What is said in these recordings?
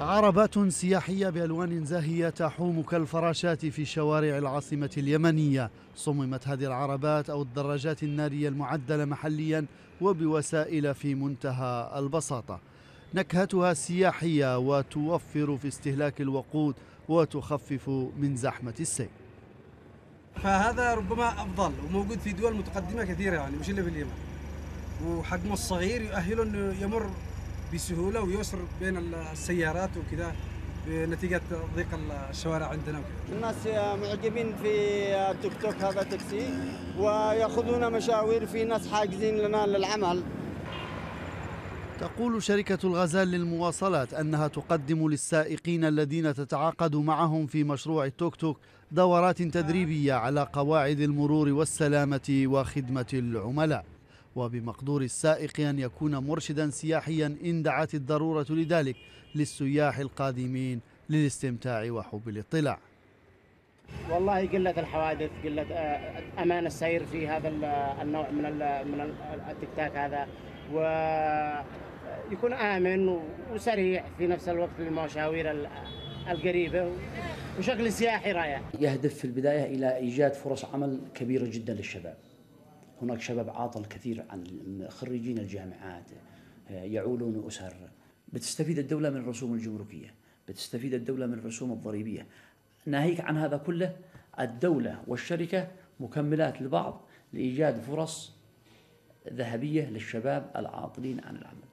عربات سياحية بألوان زاهية تحوم كالفراشات في شوارع العاصمة اليمنية. صممت هذه العربات أو الدراجات النارية المعدلة محليا وبوسائل في منتهى البساطة. نكهتها سياحية وتوفر في استهلاك الوقود وتخفف من زحمة السير فهذا ربما أفضل وموجود في دول متقدمة كثيرة يعني مش إلا في اليمن وحجمه الصغير يؤهله أنه يمر بسهولة ويسر بين السيارات وكذا بنتيجة ضيق الشوارع عندنا وكذا. الناس معجبين في التيك توك هذا تاكسي ويأخذون مشاوير في ناس حاجزين لنا للعمل تقول شركة الغزال للمواصلات أنها تقدم للسائقين الذين تتعاقد معهم في مشروع التوك توك دورات تدريبية على قواعد المرور والسلامة وخدمة العملاء وبمقدور السائق أن يكون مرشدا سياحيا إن دعت الضرورة لذلك للسياح القادمين للاستمتاع وحب الاطلاع والله قلة الحوادث قلة آه، أمان السير في هذا النوع من من التكتاك هذا. ويكون آمن وسريع في نفس الوقت للمشاوير القريبة وشكل سياحي رائع. يهدف في البداية إلى إيجاد فرص عمل كبيرة جدا للشباب. هناك شباب عاطل كثير عن خريجين الجامعات يعولون أسر. بتستفيد الدولة من الرسوم الجمركية بتستفيد الدولة من الرسوم الضريبية. ناهيك عن هذا كله؟ الدولة والشركة مكملات لبعض لإيجاد فرص ذهبية للشباب العاطلين عن العمل.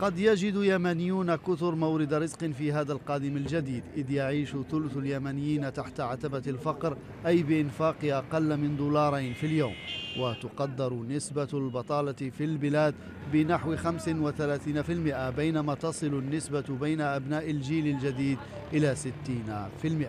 قد يجد يمنيون كثر مورد رزق في هذا القادم الجديد إذ يعيش ثلث اليمنيين تحت عتبة الفقر أي بإنفاق أقل من دولارين في اليوم. وتقدر نسبة البطالة في البلاد بنحو 35% بينما تصل النسبة بين أبناء الجيل الجديد إلى 60%